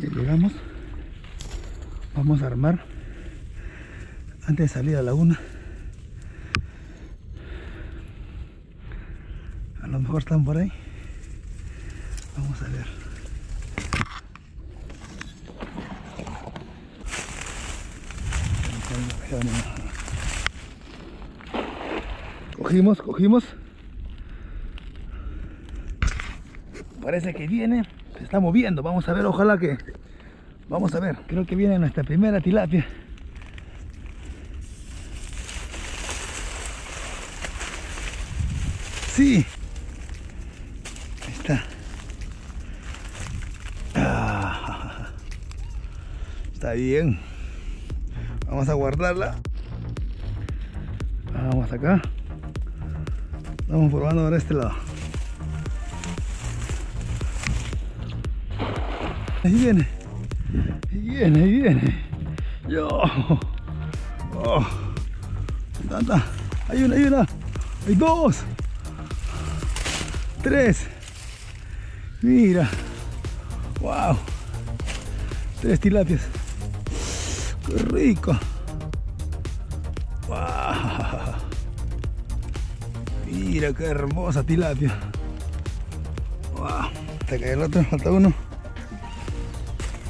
Ya llegamos. Vamos a armar antes de salir a la laguna. A lo mejor están por ahí. Vamos a ver. Cogimos, cogimos. Parece que viene, se está moviendo. Vamos a ver, ojalá que. Vamos a ver, creo que viene nuestra primera tilapia. Sí, ahí está. Ah, está bien. Vamos a guardarla. Vamos acá. Vamos probando ahora este lado. Ahí viene. Ahí viene, ahí viene. Yo. Oh. Tanta. Hay una, hay una. Hay dos. Tres. Mira. Wow. Tres tilapias. Qué rico. Wow. Mira qué hermosa tilapia. Wow. Te cae el otro, falta uno.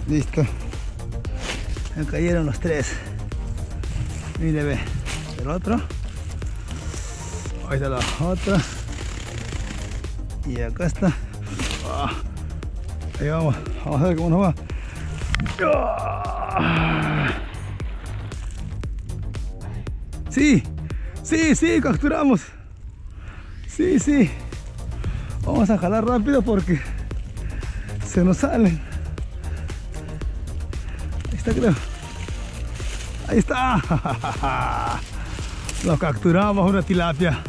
Listo. Me cayeron los tres. Mire, ve. El otro. Ahí está la otra. Y acá está. Ah. Ahí vamos. Vamos a ver cómo nos va. Ah. Sí, sí, sí, capturamos. Sí, sí. Vamos a jalar rápido porque se nos salen. Está, creo. Ahí está. Lo capturamos una tilapia.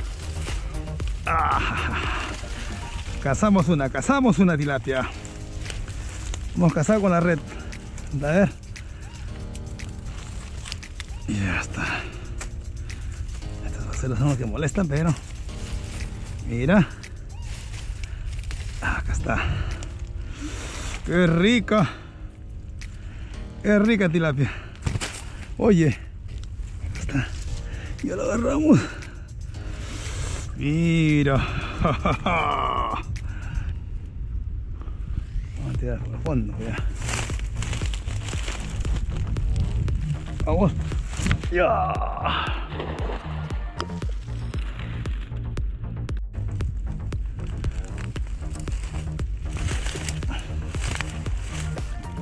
Cazamos una, cazamos una tilapia. Vamos a cazar con la red. A ver. Y ya está. Estos bacelos son los que molestan, pero. Mira. Acá está. Qué rica. Qué rica tilapia. Oye. Está. Ya lo agarramos. Mira. Vamos a tirar por el fondo ya. Vamos. Ya.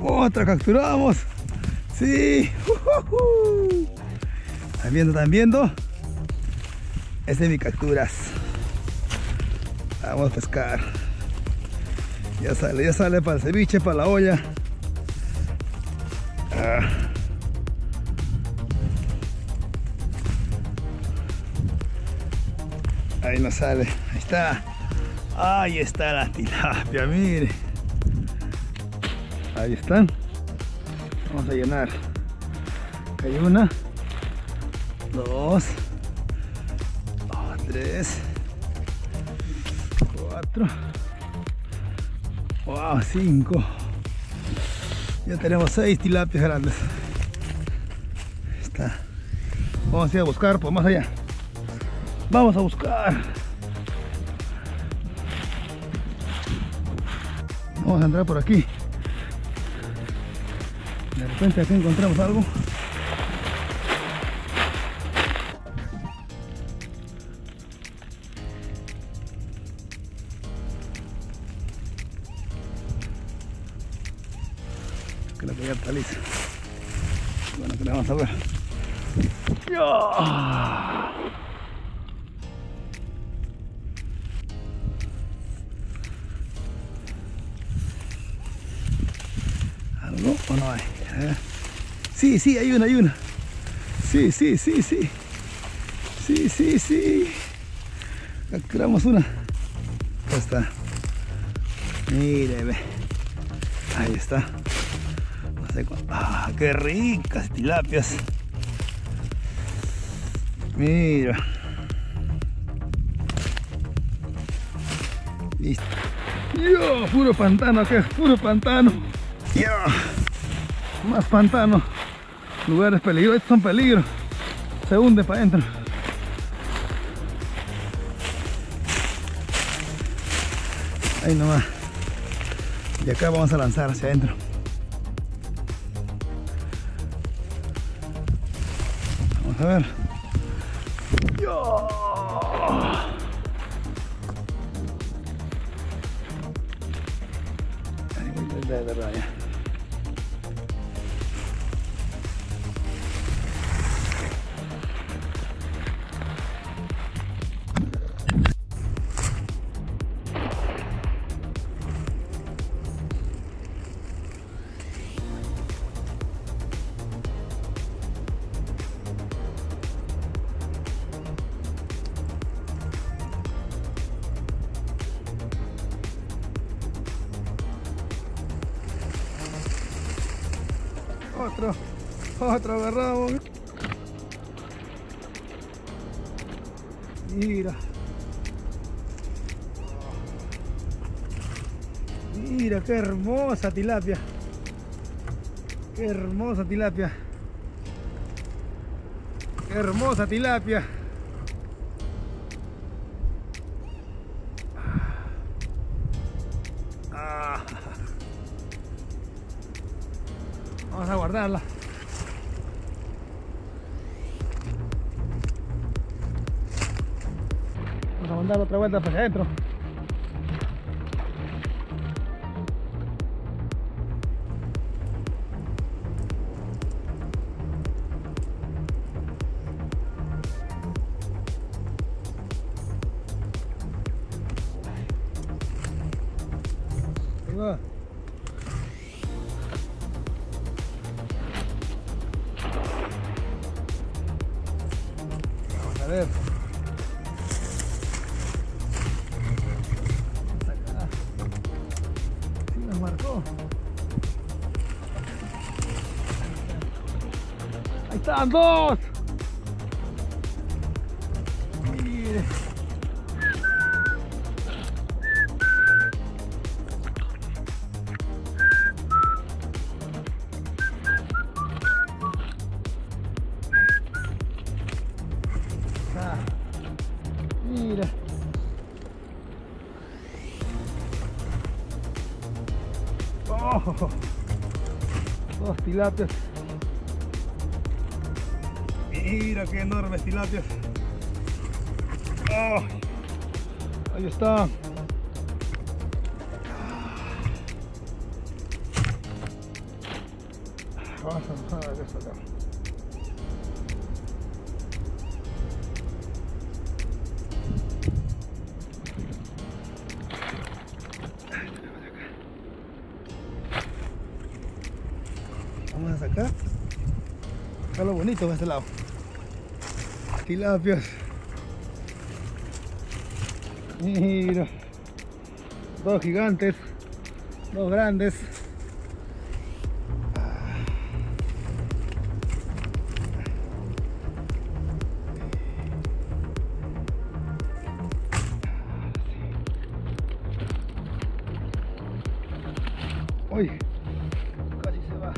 Otra capturamos. Sí. ¿Están viendo? ¿Están viendo? Es mi capturas. Vamos a pescar. Ya sale, ya sale para el ceviche, para la olla. Ah. Ahí no sale. Ahí está. Ahí está la tilapia, mire. Ahí están. Vamos a llenar. Hay una, dos, tres, cuatro, wow, cinco. Ya tenemos seis tilapias grandes. Está. Vamos a ir a buscar por más allá. Vamos a buscar. Vamos a entrar por aquí. De repente aquí encontramos algo. Creo que ya está lista. Bueno, que la vamos a ver. ¡Ya! ¿Algo o no hay? Sí, sí, hay una, hay una. Sí, sí, sí, sí. Sí, sí, sí. Capturamos una. Ya está. Mire, ve. Ahí está. No sé cuánto. ¡Ah, qué ricas tilapias! Mira. Listo. Yo, puro pantano acá, puro pantano. Más pantano. Lugares peligrosos. Son peligros. Se hunde para adentro. Ahí nomás. Y acá vamos a lanzar hacia adentro. Vamos a ver. Ahí voy de Otro, otro agarramos. Mira. Mira qué hermosa tilapia. Qué hermosa tilapia. Qué hermosa tilapia. Ah. Vamos a guardarla. Vamos a mandar otra vuelta para adentro. Ahí. Ver. Vamos acá. Sí nos marcó. Ahí están dos. Oh, dos tilapias. Mira qué enormes tilapias. Oh, ahí está. Vamos a bajar esto acá. Bonito de este lado. Tilapias. Mira. Dos gigantes. Dos grandes. Uy, casi se va.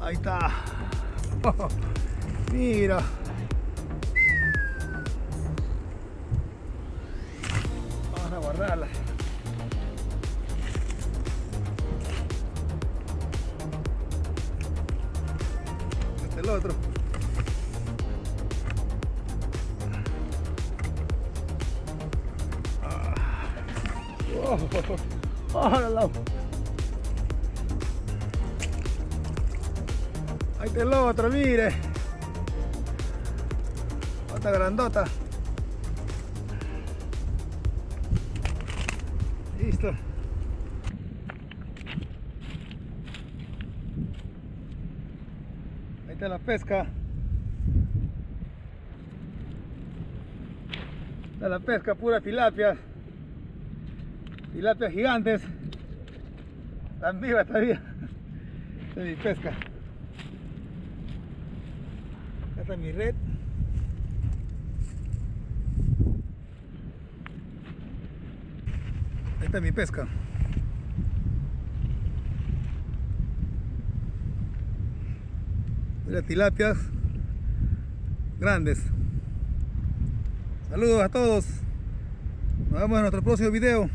Ahí está. Mira. Vamos a guardarla. Este es el otro. Oh, oh, oh, al lado. Ahí está el otro, mire. Otra grandota. Listo. Ahí está la pesca. Está la pesca, pura tilapia. Tilapias gigantes. Están vivas todavía. Esta es mi pesca está mi red. Ahí está mi pesca. Mira, tilapias grandes. Saludos a todos. Nos vemos en nuestro próximo video.